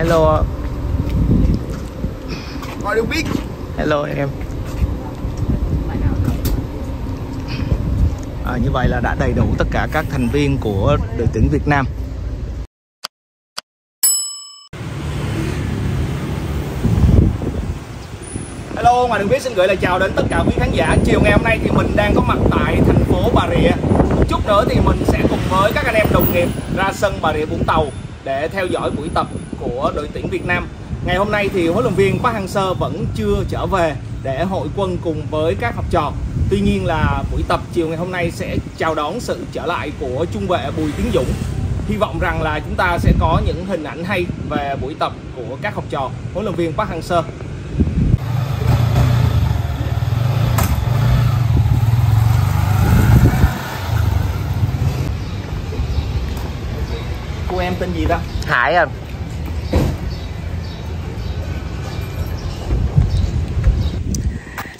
Hello. Họ đều biết Hello em. À, Như vậy là đã đầy đủ tất cả các thành viên của đội tuyển Việt Nam. Hello, Ngoài Đường Biết xin gửi lời chào đến tất cả quý khán giả. Chiều ngày hôm nay thì mình đang có mặt tại thành phố Bà Rịa. Một chút nữa thì mình sẽ cùng với các anh em đồng nghiệp ra sân Bà Rịa Vũng Tàu để theo dõi buổi tập của đội tuyển Việt Nam. Ngày hôm nay thì huấn luyện viên Park Hang-seo vẫn chưa trở về để hội quân cùng với các học trò. Tuy nhiên là buổi tập chiều ngày hôm nay sẽ chào đón sự trở lại của trung vệ Bùi Tiến Dũng. Hy vọng rằng là chúng ta sẽ có những hình ảnh hay về buổi tập của các học trò, huấn luyện viên Park Hang-seo. Em tên gì ta? Hải à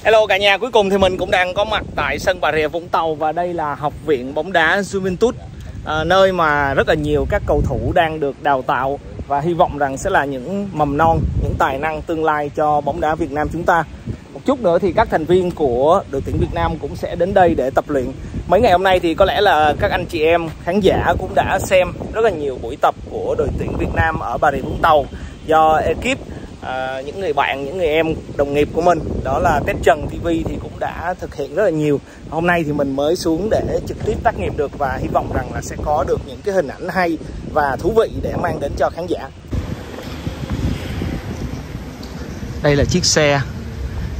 Hello cả nhà, cuối cùng thì mình cũng đang có mặt tại sân Bà Rịa Vũng Tàu và đây là học viện bóng đá Juventus à, nơi mà rất là nhiều các cầu thủ đang được đào tạo và hy vọng rằng sẽ là những mầm non, những tài năng tương lai cho bóng đá Việt Nam chúng ta. Một chút nữa thì các thành viên của đội tuyển Việt Nam cũng sẽ đến đây để tập luyện. Mấy ngày hôm nay thì có lẽ là các anh chị em khán giả cũng đã xem rất là nhiều buổi tập của đội tuyển Việt Nam ở Bà Rịa Vũng Tàu do ekip à, những người bạn những người em đồng nghiệp của mình đó là Tết Trần TV thì cũng đã thực hiện rất là nhiều. Hôm nay thì mình mới xuống để trực tiếp tác nghiệp được và hy vọng rằng là sẽ có được những cái hình ảnh hay và thú vị để mang đến cho khán giả. Đây là chiếc xe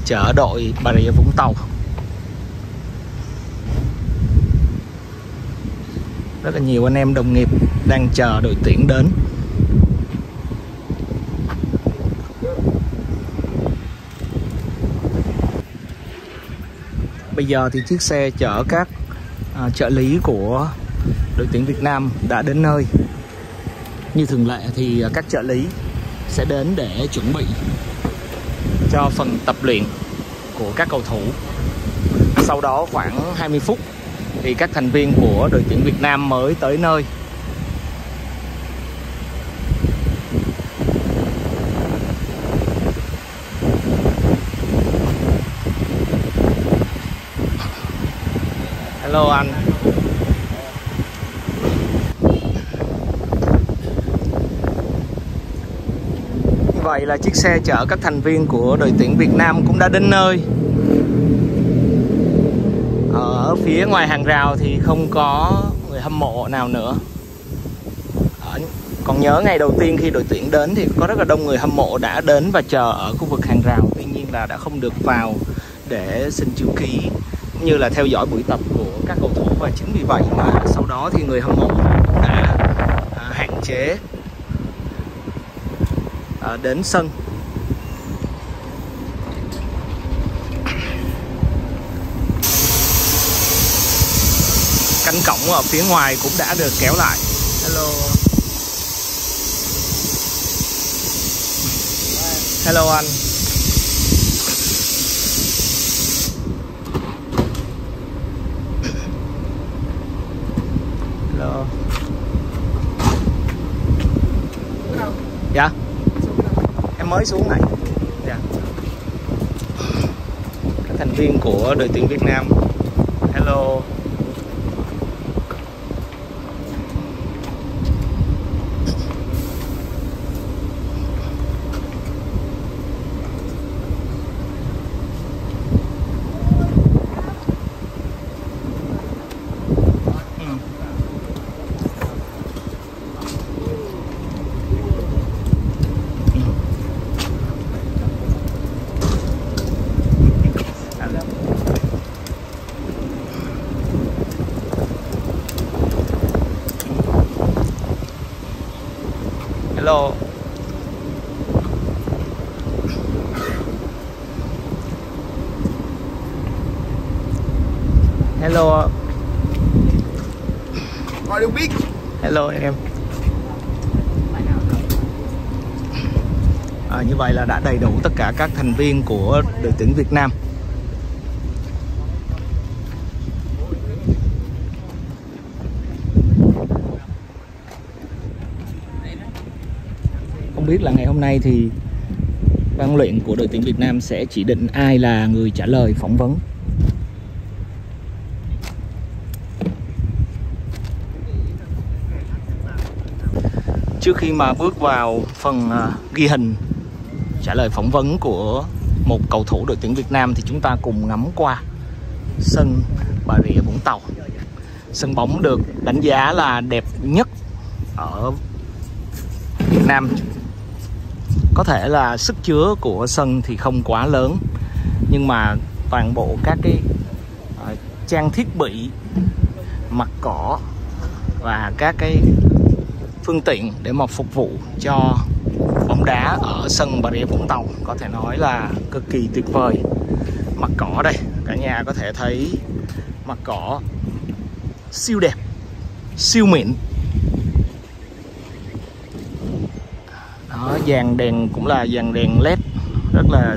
chở đội Bà Rịa Vũng Tàu. Rất là nhiều anh em đồng nghiệp đang chờ đội tuyển đến. Bây giờ thì chiếc xe chở các à, trợ lý của đội tuyển Việt Nam đã đến nơi. Như thường lệ thì à, các trợ lý sẽ đến để chuẩn bị cho phần tập luyện của các cầu thủ. Sau đó khoảng 20 phút thì các thành viên của đội tuyển Việt Nam mới tới nơi. Hello anh. Như vậy là chiếc xe chở các thành viên của đội tuyển Việt Nam cũng đã đến nơi Ở phía ngoài hàng rào thì không có người hâm mộ nào nữa. Còn nhớ ngày đầu tiên khi đội tuyển đến thì có rất là đông người hâm mộ đã đến và chờ ở khu vực hàng rào. Tuy nhiên là đã không được vào để xin chữ ký cũng như là theo dõi buổi tập của các cầu thủ. Và chính vì vậy mà sau đó thì người hâm mộ đã à, hạn chế à, đến sân cánh cổng ở phía ngoài cũng đã được kéo lại hello hello anh Hello. Dạ. Em mới xuống này. Dạ. Các thành viên của đội tuyển Việt Nam. Hello. Ừ. Hello. Hello. Họ đều biết Hello em. À, như vậy là đã đầy đủ tất cả các thành viên của đội tuyển Việt Nam. Biết là ngày hôm nay thì ban luyện của đội tuyển Việt Nam sẽ chỉ định ai là người trả lời phỏng vấn. Trước khi mà bước vào phần à, ghi hình trả lời phỏng vấn của một cầu thủ đội tuyển Việt Nam thì chúng ta cùng ngắm qua sân Bà Rịa Vũng Tàu. Sân bóng được đánh giá là đẹp nhất ở Việt Nam có thể là sức chứa của sân thì không quá lớn nhưng mà toàn bộ các cái uh, trang thiết bị mặt cỏ và các cái phương tiện để mà phục vụ cho bóng đá ở sân Bà Rịa Vũng Tàu có thể nói là cực kỳ tuyệt vời. Mặt cỏ đây cả nhà có thể thấy mặt cỏ siêu đẹp siêu mịn đó dàn đèn cũng là dàn đèn led rất là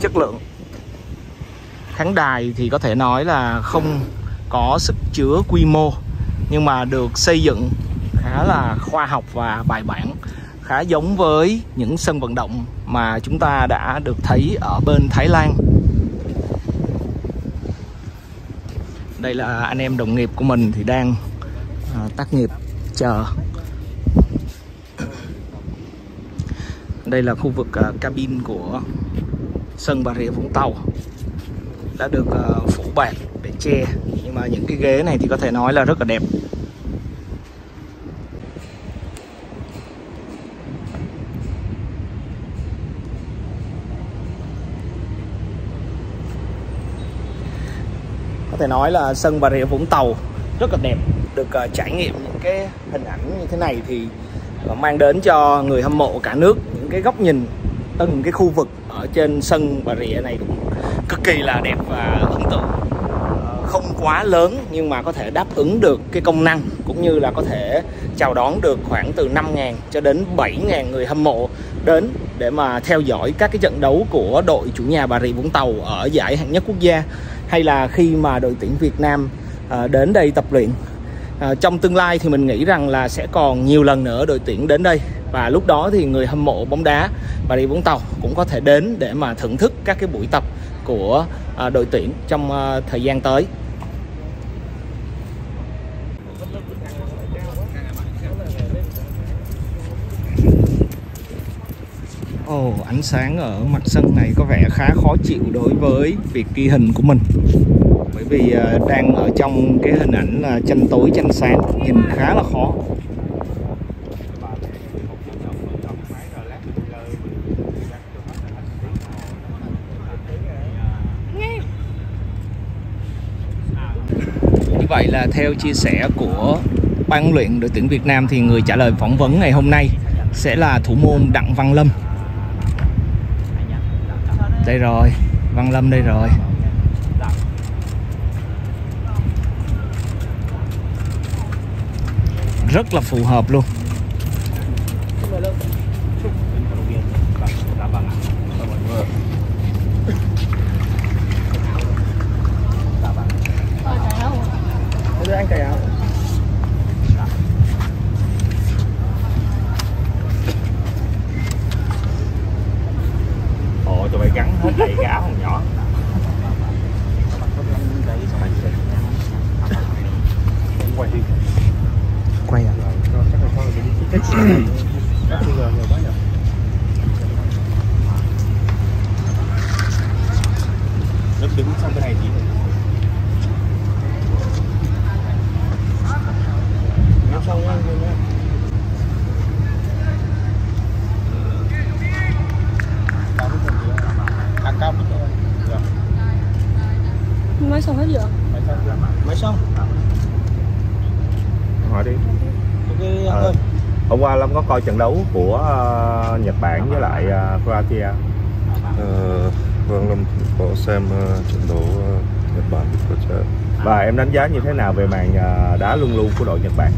chất lượng. Khán đài thì có thể nói là không có sức chứa quy mô nhưng mà được xây dựng khá là khoa học và bài bản khá giống với những sân vận động mà chúng ta đã được thấy ở bên Thái Lan. Đây là anh em đồng nghiệp của mình thì đang à, tác nghiệp chờ. Đây là khu vực uh, cabin của sân Bà Rịa Vũng Tàu. Đã được uh, phủ bạc để che. Nhưng mà những cái ghế này thì có thể nói là rất là đẹp. Có thể nói là sân Bà Rịa Vũng Tàu rất là đẹp. Được uh, trải nghiệm những cái hình ảnh như thế này thì mang đến cho người hâm mộ cả nước cái góc nhìn từng cái khu vực ở trên sân Bà Rịa này cũng cực kỳ là đẹp và ấn tượng. Ờ, không quá lớn nhưng mà có thể đáp ứng được cái công năng, cũng như là có thể chào đón được khoảng từ 5.000 cho đến 7.000 người hâm mộ đến để mà theo dõi các cái trận đấu của đội chủ nhà Bà Rịa Vũng Tàu ở giải hạng nhất quốc gia, hay là khi mà đội tuyển Việt Nam ờ, đến đây tập luyện. Ờ, trong tương lai thì mình nghĩ rằng là sẽ còn nhiều lần nữa đội tuyển đến đây và lúc đó thì người hâm mộ bóng đá Bà Rịa Vũng Tàu cũng có thể đến để mà thưởng thức các cái buổi tập của à, đội tuyển trong à, thời gian tới. Ồ, oh, ánh sáng ở mặt sân này có vẻ khá khó chịu đối với việc ghi hình của mình. Bởi vì à, đang ở trong cái hình ảnh là tranh tối tranh sáng, nhìn khá là khó. Vậy là theo chia sẻ của ban luyện đội tuyển Việt Nam thì người trả lời phỏng vấn ngày hôm nay sẽ là thủ môn Đặng Văn Lâm. Đây rồi, Văn Lâm đây rồi. Rất là phù hợp luôn anh cày áo Ồ tụi mày gắn hết đầy cái áo còn nhỏ quay đi quay à lớp đứng sang bên này tí Nếu xong á, ăn cam dạ. Mới xong hết giờ mới xong hỏi đi cái ăn Ờ. cơm hôm qua lâm có coi trận đấu của ờ, nhật bản với lại ờ, croatia Ờ, vâng Lâm có xem ờ, trận đấu ờ, Nhật Bản và Croatia. và em đánh giá như thế nào về màn ờ, đá luân lưu của đội nhật bản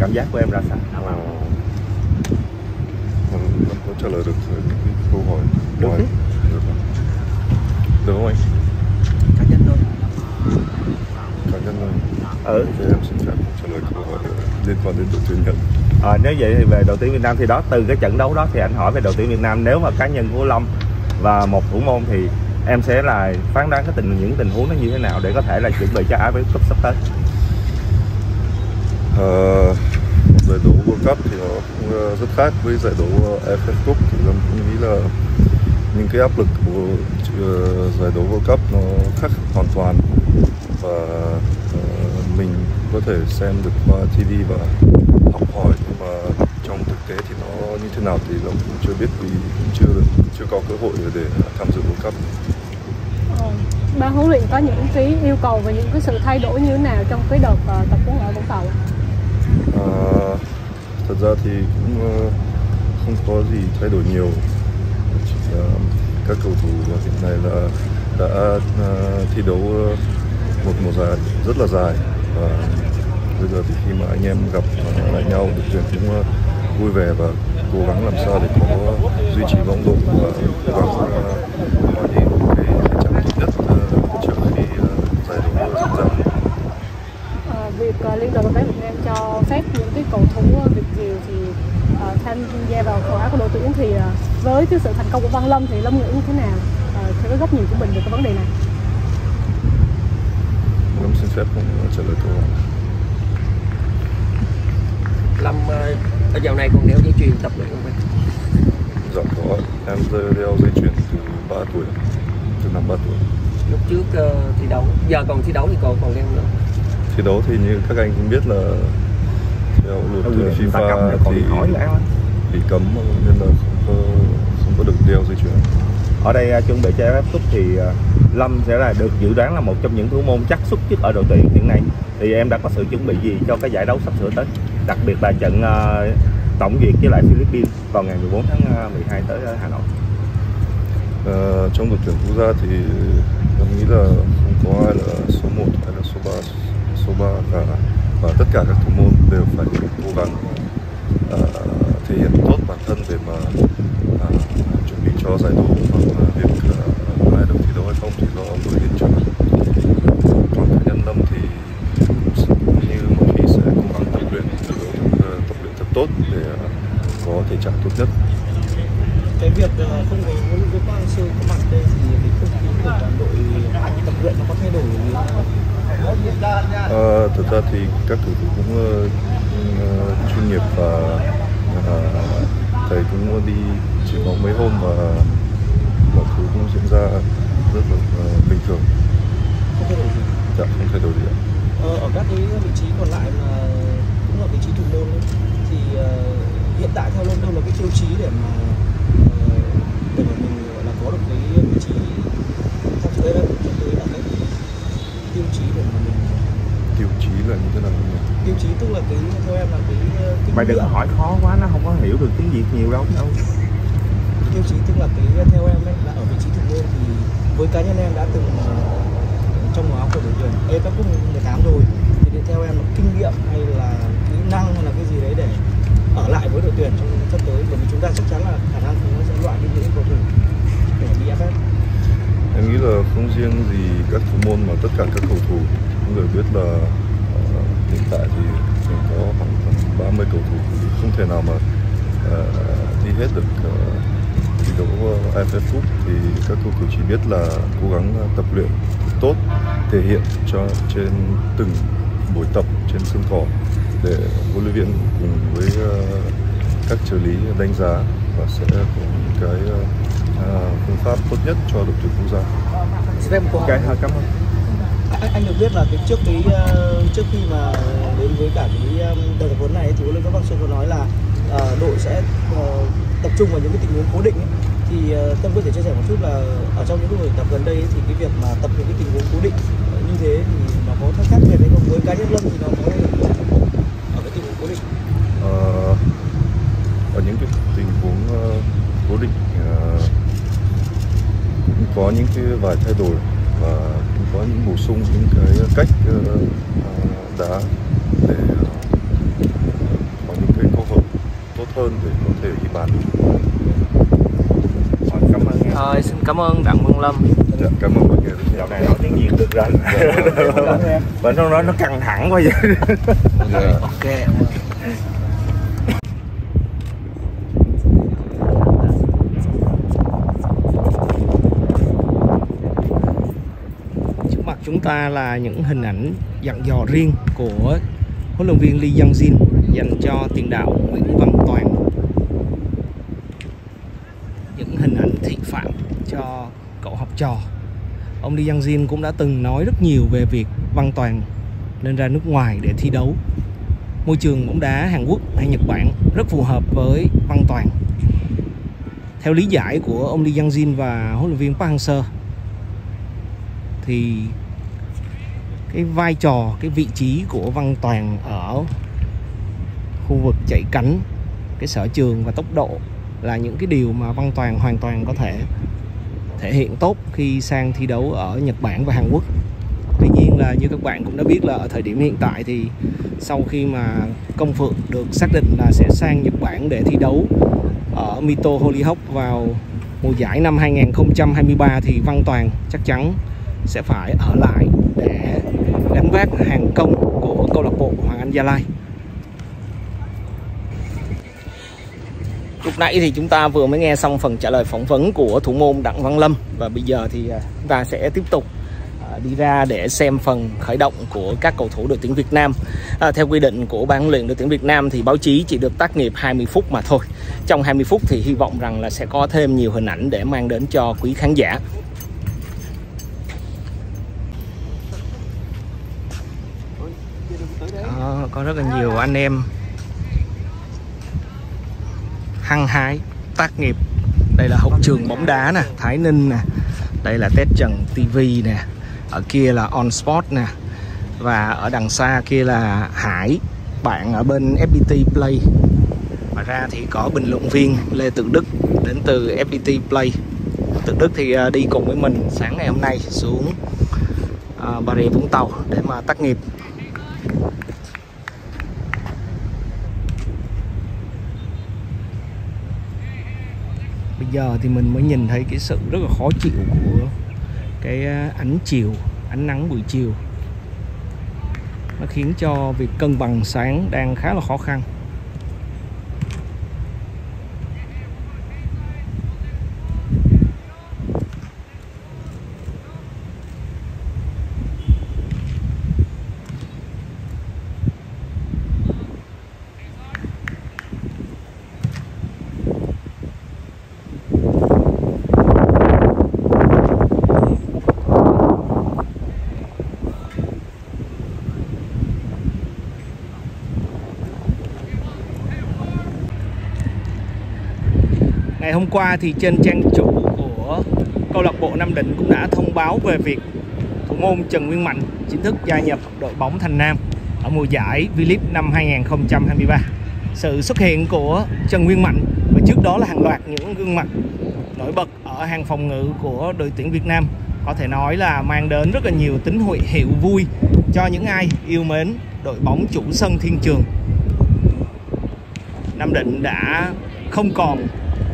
cảm giác của em ra sao Ờ, vâng, Lâm có trả lời được câu hỏi Được chứ. được không? Được không anh? cá nhân thôi Cá nhân thôi. ừ Thì em xin phép trả lời câu hỏi liên quan đến đội tuyển Nhật. À, nếu vậy thì về đội tuyển Việt Nam thì đó từ cái trận đấu đó thì anh hỏi về đội tuyển Việt Nam. Nếu mà cá nhân của Long và một thủ môn thì em sẽ là phán đoán cái tình những tình huống nó như thế nào để có thể là chuẩn bị cho AFF Cup sắp tới. à, giải đấu World Cup thì nó cũng ờ, rất khác với giải đấu ờ, AFF Cup. Thì em cũng nghĩ là những cái áp lực của giải đấu World Cup nó khác hoàn toàn. Và uh, mình có thể xem được qua TV và học hỏi nhưng mà trong thực tế thì nó như thế nào thì cũng chưa biết vì cũng chưa chưa có cơ hội để tham dự World Cup. Ờ, ban huấn luyện có những cái yêu cầu và những cái sự thay đổi như thế nào trong cái đợt ờ, tập huấn ở Vũng Tàu? À, thật ra thì cũng ờ, không có gì thay đổi nhiều chỉ là các cầu thủ hiện nay là đã ờ, thi đấu ờ, một mùa giải rất là dài và bây giờ thì khi mà anh em gặp ờ, lại nhau đội tuyển cũng ờ, vui vẻ và cố gắng làm sao để có duy trì bóng độ và cố gắng ờ, có những cái trạng tốt nhất ờ, trước khi ờ, giải đấu diễn ra. Ờ, việc ờ, liên đoàn bóng đá Việt Nam cho phép những cái cầu thủ ờ, Việt kiều thì ờ, tham gia vào cầu áo của đội tuyển thì ờ, với cái sự thành công của Văn Lâm thì Lâm nghĩ như thế nào Ờ, theo cái góc nhìn của mình về cái vấn đề này? Lâm xin phép không trả lời câu hỏi. Lâm ờ, ở dạo này còn đeo dây chuyền tập luyện không anh? Dạ có, em đeo đeo dây chuyền từ 3 tuổi, từ năm 3 tuổi. Lúc trước ờ, thi đấu, giờ còn thi đấu thì còn còn đeo nữa. Thi đấu thì như các anh cũng biết là theo luật Ừ, uh, FIFA thì, bị thì cấm nên là không có, không có được đeo dây chuyền. Ở đây chuẩn bị cho AFF Cup thì Lâm sẽ là được dự đoán là một trong những thủ môn chắc xuất nhất ở đội tuyển hiện nay. Thì em đã có sự chuẩn bị gì cho cái giải đấu sắp sửa tới? Đặc biệt là trận ờ, tổng duyệt với lại Philippines vào ngày 14 tháng ờ, 12 tới ờ, Hà Nội. à, trong đội tuyển quốc gia thì em nghĩ là không có ai là số 1 hay là số 3 số 3 cả và tất cả các thủ môn đều phải cố gắng à, thể hiện tốt bản thân để mà à, chuẩn bị cho giải đấu và việc uh, ai được thi đấu hay không thì do người hiện trường còn cá nhân Lâm thì cũng như mọi khi sẽ cố gắng tập luyện thi đấu thật, ờ, tập luyện thật tốt để ờ, có thể trạng tốt nhất cái việc ờ, không có huấn luyện viên Park Hang-seo có mặt đây thì cái không khí của toàn đội tập luyện nó có thay đổi gì không? Ờ, thực ra thì các cầu thủ cũng ờ, chuyên nghiệp và ờ, thầy cũng đi chỉ bóng mấy hôm và mọi thứ cũng diễn ra rất là ờ, bình thường Không thay đổi gì. dạ không thay đổi gì ạ Ờ, ở các cái vị trí còn lại mà cũng là vị trí thủ môn thì ờ, hiện tại theo đâu là cái tiêu chí để mà ờ, để mà mình gọi là có được cái vị trí sắp tới đó sắp tới là cái tiêu chí để mà mình tiêu chí là như thế nào tiêu chí tức là cái theo em là cái ờ, kinh Mày đừng nghiệm. hỏi khó quá nó không có hiểu được tiếng Việt nhiều đâu. đâu. tiêu chí tức là cái theo em ấy là ở vị trí thủ môn thì với cá nhân em đã từng trong màu áo của đội tuyển AFF Cup 18 rồi thì theo em là kinh nghiệm hay là kỹ năng hay là cái gì đấy để ở lại với đội tuyển trong sắp tới bởi vì chúng ta chắc chắn là khả năng chúng nó sẽ loại đi những cầu thủ để đi AFF em nghĩ là không riêng gì các thủ môn mà tất cả các cầu thủ cũng đều biết là uh, hiện tại thì mình có khoảng tầm 30 cầu thủ thì không thể nào mà ờ, uh, đi hết được uh, thi đấu AFF Cup thì các cầu thủ chỉ biết là cố gắng tập luyện tốt thể hiện cho trên từng buổi tập trên sân cỏ để huấn luyện viên cùng với uh, các trợ lý đánh giá và sẽ có những cái uh, phương pháp tốt nhất cho đội tuyển quốc gia xin phép một câu Ok, hỏi thôi cảm ơn. anh, anh được biết là cái trước cái ờ, trước khi mà đến với cả cái đợt tập huấn này thì huấn luyện viên Park Hang-seo có nói là ờ, đội sẽ ờ, tập trung vào những cái tình huống cố định ấy. thì ờ, tâm có thể chia sẻ một chút là ở trong những buổi tập gần đây ấy, thì cái việc mà tập những cái tình huống cố định ờ, như thế thì nó có khác biệt hay không với cá nhân lâm thì nó có ở cái tình huống cố định Ờ, ở những cái tình huống ờ, cố định cũng có những cái vài thay đổi và cũng có những bổ sung những cái cách ờ, ờ, đá để ờ, có những cái cơ hội tốt hơn để có thể ghi bàn. Cảm ơn. Thôi xin cảm ơn Đặng Văn Lâm Dạ, cảm ơn mọi người. Dạo này nói tiếng Việt được rồi. Và nó nói nó căng thẳng quá vậy. Dạ. ok chúng ta là những hình ảnh dặn dò riêng của huấn luyện viên Lee Young Jin dành cho tiền đạo Nguyễn Văn Toàn. Những hình ảnh thị phạm cho cậu học trò. Ông Lee Young Jin cũng đã từng nói rất nhiều về việc Văn Toàn nên ra nước ngoài để thi đấu. Môi trường bóng đá Hàn Quốc hay Nhật Bản rất phù hợp với Văn Toàn. Theo lý giải của ông Lee Young Jin và huấn luyện viên Park Hang-seo, thì cái vai trò, cái vị trí của Văn Toàn ở khu vực chạy cánh, cái sở trường và tốc độ là những cái điều mà Văn Toàn hoàn toàn có thể thể hiện tốt khi sang thi đấu ở Nhật Bản và Hàn Quốc. Tuy nhiên là như các bạn cũng đã biết là ở thời điểm hiện tại thì sau khi mà Công Phượng được xác định là sẽ sang Nhật Bản để thi đấu ở Mito Hollyhock vào mùa giải năm 2023 thì Văn Toàn chắc chắn sẽ phải ở lại để gánh vác hàng công của câu lạc bộ Hoàng Anh Gia Lai. Lúc nãy thì chúng ta vừa mới nghe xong phần trả lời phỏng vấn của thủ môn Đặng Văn Lâm và bây giờ thì à, chúng ta sẽ tiếp tục à, đi ra để xem phần khởi động của các cầu thủ đội tuyển Việt Nam. À, theo quy định của ban huấn luyện đội tuyển Việt Nam thì báo chí chỉ được tác nghiệp 20 phút mà thôi. Trong 20 phút thì hy vọng rằng là sẽ có thêm nhiều hình ảnh để mang đến cho quý khán giả. Đó, có rất là nhiều anh em hăng hái tác nghiệp. Đây là hậu trường bóng đá nè Thái Ninh nè. Đây là Tết Trần TV nè. Ở kia là On Sport nè. Và ở đằng xa kia là Hải bạn ở bên FPT Play. Ngoài ra thì có bình luận viên Lê Tự Đức đến từ FPT Play. Tự Đức thì à, đi cùng với mình sáng ngày hôm nay xuống à, Bà Rịa Vũng Tàu để mà tác nghiệp. Giờ thì mình mới nhìn thấy cái sự rất là khó chịu của cái à, ánh chiều, ánh nắng buổi chiều. Nó khiến cho việc cân bằng sáng đang khá là khó khăn. Hôm qua thì trên trang chủ của câu lạc bộ Nam Định cũng đã thông báo về việc thủ môn Trần Nguyên Mạnh chính thức gia nhập đội bóng Thành Nam ở mùa giải V-League năm 2023. Sự xuất hiện của Trần Nguyên Mạnh và trước đó là hàng loạt những gương mặt nổi bật ở hàng phòng ngự của đội tuyển Việt Nam có thể nói là mang đến rất là nhiều tín hội hiệu vui cho những ai yêu mến đội bóng chủ sân Thiên Trường. Nam Định đã không còn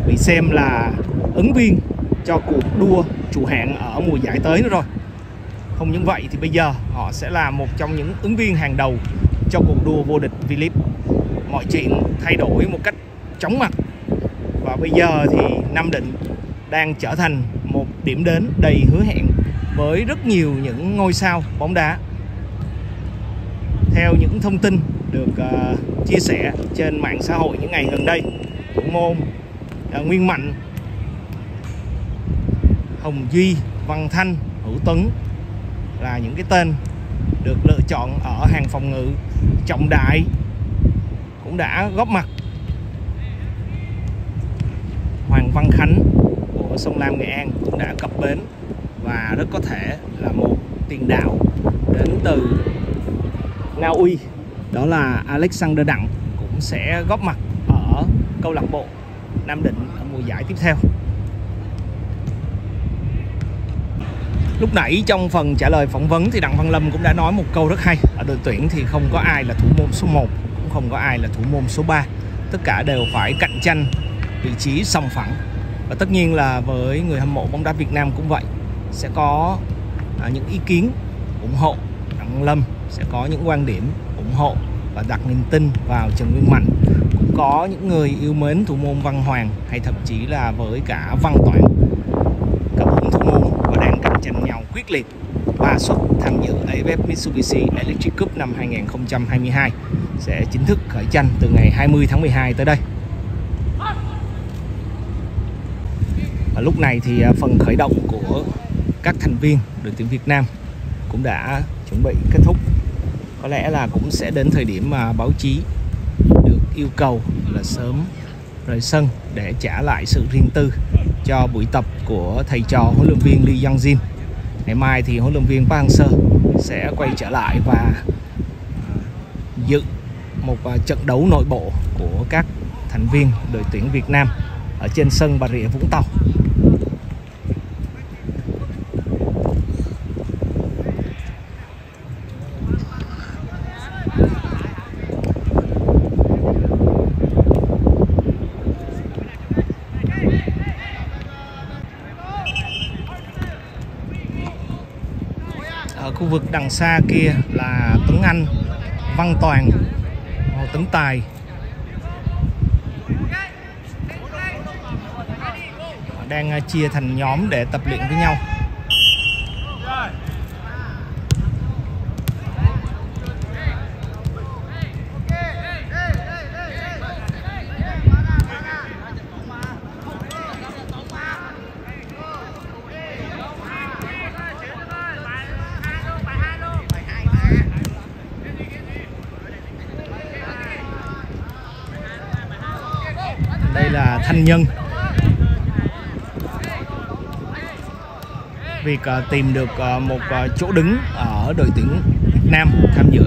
bị xem là ứng viên cho cuộc đua chủ hạng ở mùa giải tới nữa rồi. Không những vậy thì bây giờ họ sẽ là một trong những ứng viên hàng đầu cho cuộc đua vô địch V-League. Mọi chuyện thay đổi một cách chóng mặt. Và bây giờ thì Nam Định đang trở thành một điểm đến đầy hứa hẹn với rất nhiều những ngôi sao bóng đá. Theo những thông tin được uh, chia sẻ trên mạng xã hội những ngày gần đây thủ môn À, Nguyên Mạnh. Hồng Duy, Văn Thanh, Hữu Tuấn là những cái tên được lựa chọn ở hàng phòng ngự trọng đại, cũng đã góp mặt. Hoàng Văn Khánh của sông Lam Nghệ An cũng đã cập bến và rất có thể là một tiền đạo đến từ Na Uy. Đó là Alexander Đặng cũng sẽ góp mặt ở câu lạc bộ. Nam Định ở mùa giải tiếp theo. Lúc nãy trong phần trả lời phỏng vấn thì Đặng Văn Lâm cũng đã nói một câu rất hay. Ở đội tuyển thì không có ai là thủ môn số 1 Cũng không có ai là thủ môn số 3 Tất cả đều phải cạnh tranh vị trí song phẳng. Và tất nhiên là với người hâm mộ bóng đá Việt Nam cũng vậy, Sẽ có à, những ý kiến ủng hộ Đặng Văn Lâm, Sẽ có những quan điểm ủng hộ và đặt niềm tin vào Trần Nguyên Mạnh cũng có những người yêu mến thủ môn Văn Hoàng hay thậm chí là với cả Văn Toản cả bốn thủ môn và đang cạnh tranh nhau quyết liệt ba suất tham dự AFF Mitsubishi Electric Cup năm 2022 sẽ chính thức khởi tranh từ ngày 20 tháng 12 tới đây. Và lúc này thì à, phần khởi động của các thành viên đội tuyển Việt Nam cũng đã chuẩn bị kết thúc. Có lẽ là cũng sẽ đến thời điểm mà báo chí yêu cầu là sớm rời sân để trả lại sự riêng tư cho buổi tập của thầy trò huấn luyện viên Lee Young Jin. Ngày mai thì huấn luyện viên Park Hang-seo sẽ quay trở lại và à, dự một à, trận đấu nội bộ của các thành viên đội tuyển Việt Nam ở trên sân Bà Rịa Vũng Tàu. ở khu vực đằng xa kia là Tuấn Anh, Văn Toàn, Hồ Tấn Tài. Đang à, chia thành nhóm để tập luyện với nhau. Thanh Nhân. Việc uh, tìm được uh, một uh, chỗ đứng ở đội tuyển Việt Nam tham dự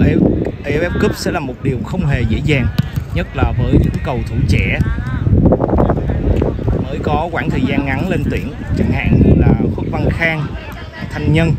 AFF Cup sẽ là một điều không hề dễ dàng, nhất là với những cầu thủ trẻ mới có khoảng thời gian ngắn lên tuyển, chẳng hạn như là Khuất Văn Khang, Thanh Nhân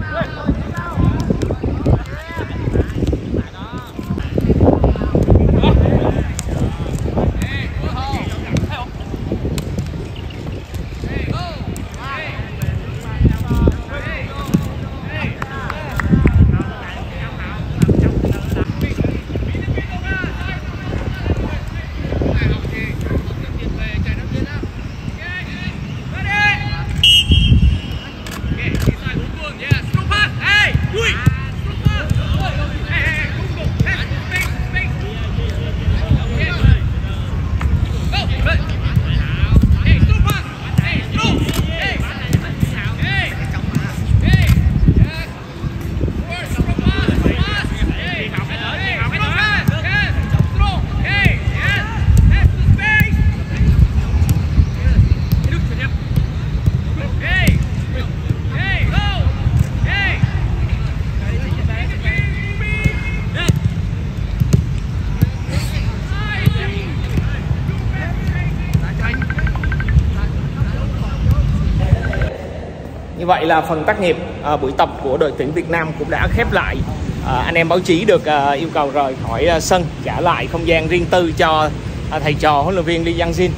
Như vậy là phần tác nghiệp à, buổi tập của đội tuyển Việt Nam cũng đã khép lại. À, anh em báo chí được à, yêu cầu rời khỏi à, sân, trả lại không gian riêng tư cho à, thầy trò huấn luyện viên Lee Yang Jin.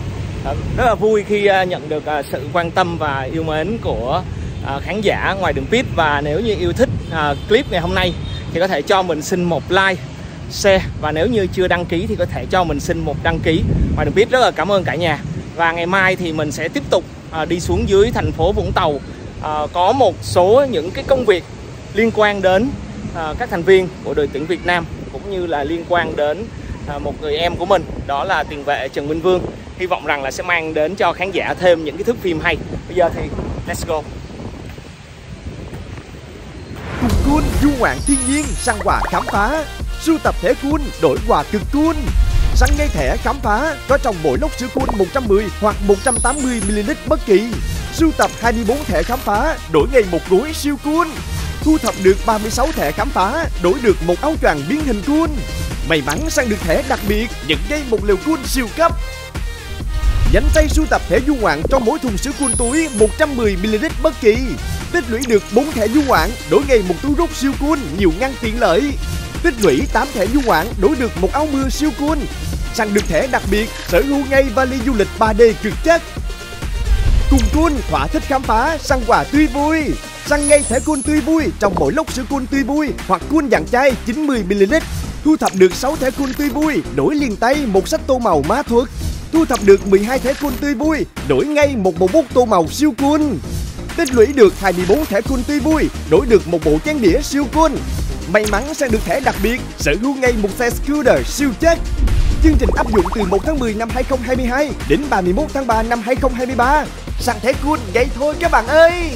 À, rất là vui khi à, nhận được à, sự quan tâm và yêu mến của à, khán giả ngoài đường pit và nếu như yêu thích à, clip ngày hôm nay thì có thể cho mình xin một like, share và nếu như chưa đăng ký thì có thể cho mình xin một đăng ký. Ngoài đường pit rất là cảm ơn cả nhà. Và ngày mai thì mình sẽ tiếp tục à, đi xuống dưới thành phố Vũng Tàu à, có một số những cái công việc liên quan đến à, các thành viên của đội tuyển Việt Nam cũng như là liên quan đến à, một người em của mình đó là tiền vệ Trần Minh Vương. Hy vọng rằng là sẽ mang đến cho khán giả thêm những cái thước phim hay. Bây giờ thì let's go. Cùng cool du ngoạn thiên nhiên săn quà khám phá. Sưu tập thẻ cool đổi quà cực cool Săn ngay thẻ khám phá có trong mỗi lốc sữa cool 110 hoặc 180ml bất kỳ. Sưu tập 24 thẻ khám phá, đổi ngay một gối siêu cool Thu thập được 36 thẻ khám phá, đổi được một áo choàng biến hình cool May mắn săn được thẻ đặc biệt, nhận ngay một liều cool siêu cấp. Nhánh tay sưu tập thẻ du ngoạn trong mỗi thùng sữa cool túi 110ml bất kỳ. Tích lũy được 4 thẻ du ngoạn, đổi ngay một túi rút siêu cool nhiều ngăn tiện lợi. Tích lũy 8 thẻ du ngoạn, đổi được một áo mưa siêu cool Săn được thẻ đặc biệt, sở hữu ngay vali du lịch 3D cực chất. Cùng cool thỏa thích khám phá săn quà tươi vui Săn ngay thẻ cool tươi vui trong mỗi lốc sữa cool tươi vui hoặc cool dạng chai 90ml Thu thập được 6 thẻ cool tươi vui đổi liền tay một sách tô màu má thuật Thu thập được 12 thẻ cool tươi vui đổi ngay một bộ bút tô màu siêu cool Tích lũy được 24 thẻ cool tươi vui, đổi được một bộ chén đĩa siêu cool. May mắn sẽ được thẻ đặc biệt, sở hữu ngay một xe scooter siêu chất. Chương trình áp dụng từ 1 tháng 10 năm 2022 đến 31 tháng 3 năm 2023. Săn thẻ cool vậy thôi các bạn ơi!